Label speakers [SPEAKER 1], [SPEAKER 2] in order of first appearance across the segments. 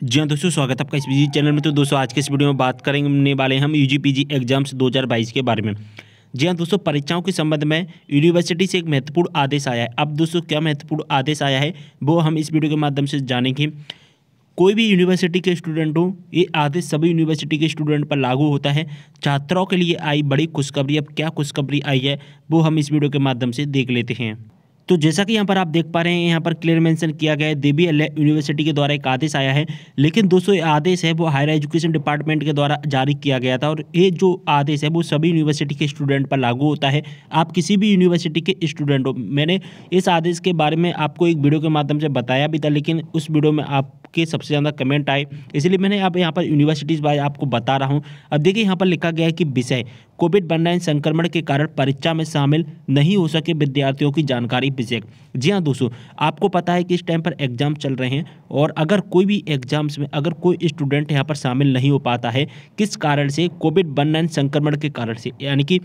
[SPEAKER 1] जी हाँ दोस्तों, स्वागत है आपका इस चैनल में। तो दोस्तों, आज के इस वीडियो में बात करेंगे वाले हम यू जी पी एग्ज़ाम्स 2022 के बारे में। जी हाँ दोस्तों, परीक्षाओं के संबंध में यूनिवर्सिटी से एक महत्वपूर्ण आदेश आया है। अब दोस्तों, क्या महत्वपूर्ण आदेश आया है, वो हम इस वीडियो के माध्यम से जानेंगे। कोई भी यूनिवर्सिटी के स्टूडेंट हो, ये आदेश सभी यूनिवर्सिटी के स्टूडेंट पर लागू होता है। छात्रों के लिए आई बड़ी खुशखबरी। अब क्या खुशखबरी आई है, वो हम इस वीडियो के माध्यम से देख लेते हैं। तो जैसा कि यहाँ पर आप देख पा रहे हैं, यहाँ पर क्लियर मेंशन किया गया है देवी यूनिवर्सिटी के द्वारा एक आदेश आया है, लेकिन दोस्तों आदेश है, वो हायर एजुकेशन डिपार्टमेंट के द्वारा जारी किया गया था, और ये जो आदेश है, वो सभी यूनिवर्सिटी के स्टूडेंट पर लागू होता है, आप किसी भी यूनिवर्सिटी के स्टूडेंट हो। मैंने इस आदेश के बारे में आपको एक वीडियो के माध्यम से बताया भी था, लेकिन उस वीडियो में आपके सबसे ज़्यादा कमेंट आए। इसलिए मैंने अब यहाँ पर यूनिवर्सिटीज़ बाय आपको बता रहा हूँ। अब देखिए यहाँ पर लिखा गया है कि विषय कोविड नाइन संक्रमण के कारण परीक्षा में शामिल नहीं हो सके विद्यार्थियों की जानकारी विषय जी हाँ दोस्तों, आपको पता है कि इस टाइम पर एग्ज़ाम चल रहे हैं और अगर कोई भी एग्ज़ाम्स में, अगर कोई स्टूडेंट यहाँ पर शामिल नहीं हो पाता है, किस कारण से? कोविड नाइन संक्रमण के कारण से। यानी कि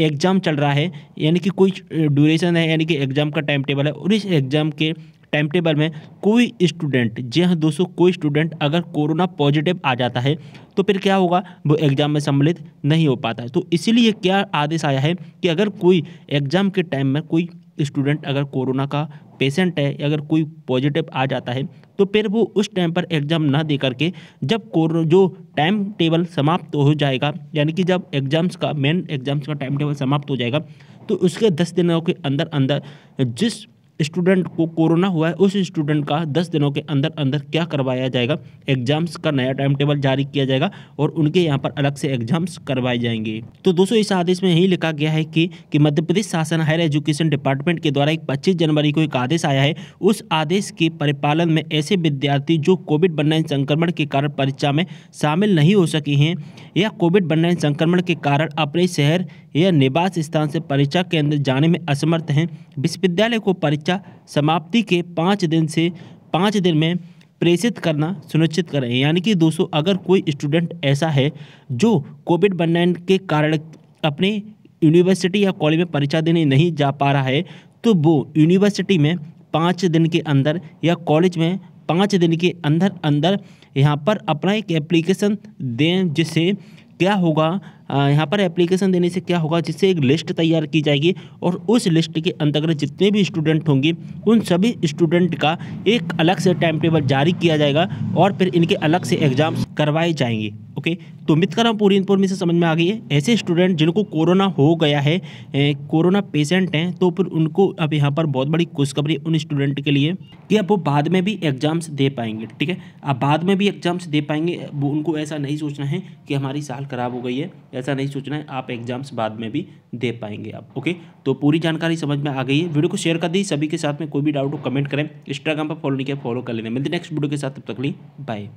[SPEAKER 1] एग्ज़ाम चल रहा है, यानी कि कोई ड्यूरेशन है, यानी कि एग्ज़ाम का टाइम टेबल है और इस एग्ज़ाम के टाइम टेबल में कोई स्टूडेंट जी हाँ दोस्तों, कोई स्टूडेंट अगर कोरोना पॉजिटिव आ जाता है तो फिर क्या होगा? वो एग्ज़ाम में सम्मिलित नहीं हो पाता है। तो इसीलिए क्या आदेश आया है कि अगर कोई एग्ज़ाम के टाइम में कोई स्टूडेंट अगर कोरोना का पेशेंट है, या अगर कोई पॉजिटिव आ जाता है तो फिर वो उस टाइम पर एग्ज़ाम ना दे करके, जब कोरोना जो टाइम टेबल समाप्त हो जाएगा, यानी कि जब एग्ज़ाम्स का मेन एग्ज़ाम्स का टाइम टेबल समाप्त हो जाएगा तो उसके दस दिनों के अंदर अंदर जिस स्टूडेंट को कोरोना हुआ है, उस स्टूडेंट का दस दिनों के अंदर अंदर क्या करवाया जाएगा? एग्ज़ाम्स का नया टाइम टेबल जारी किया जाएगा और उनके यहाँ पर अलग से एग्ज़ाम्स करवाए जाएँगे। तो दोस्तों, इस आदेश में यही लिखा गया है कि कि मध्य प्रदेश शासन हायर एजुकेशन डिपार्टमेंट के द्वारा एक पच्चीस जनवरी को एक आदेश आया है। उस आदेश के परिपालन में ऐसे विद्यार्थी जो कोविड नाइन संक्रमण के कारण परीक्षा में शामिल नहीं हो सके हैं या कोविड नाइन संक्रमण के कारण अपने शहर या निवास स्थान से परीक्षा केंद्र जाने में असमर्थ हैं। विश्वविद्यालय को परीक्षा समाप्ति के पाँच दिन से पाँच दिन में प्रेषित करना सुनिश्चित करें। यानी कि दोस्तों, अगर कोई स्टूडेंट ऐसा है जो कोविड नाइन के कारण अपने यूनिवर्सिटी या कॉलेज में परीक्षा देने नहीं जा पा रहा है तो वो यूनिवर्सिटी में पाँच दिन के अंदर या कॉलेज में पाँच दिन के अंदर अंदर यहाँ पर अपना एक एप्लीकेशन दें जिससे क्या होगा यहाँ पर एप्लीकेशन देने से क्या होगा, जिससे एक लिस्ट तैयार की जाएगी और उस लिस्ट के अंतर्गत जितने भी स्टूडेंट होंगे, उन सभी स्टूडेंट का एक अलग से टाइम टेबल जारी किया जाएगा और फिर इनके अलग से एग्ज़ाम्स करवाए जाएँगे। ओके? तो उम्मीद कर रहा हूँ पूरी इन्फॉर्मेशन समझ में आ गई है। ऐसे स्टूडेंट जिनको कोरोना हो गया है कोरोना पेशेंट हैं तो फिर उनको अब यहाँ पर बहुत बड़ी खुशखबरी उन स्टूडेंट के लिए कि अब वो बाद में भी एग्ज़ाम्स दे पाएँगे, ठीक है? अब बाद में भी एग्ज़ाम्स दे पाएँगे वो उनको ऐसा नहीं सोचना है कि हमारी साल ख़राब हो गई है, ऐसा नहीं सोचना है, आप एग्ज़ाम्स बाद में भी दे पाएँगे आप, ओके? तो पूरी जानकारी समझ में आ गई है। वीडियो को शेयर कर दी सभी के साथ में कोई भी डाउट हो, कमेंट करें। इंस्टाग्राम पर फॉलो नहीं किया फॉलो कर लेना। मिलते नेक्स्ट वीडियो के साथ, तब तक ली बाय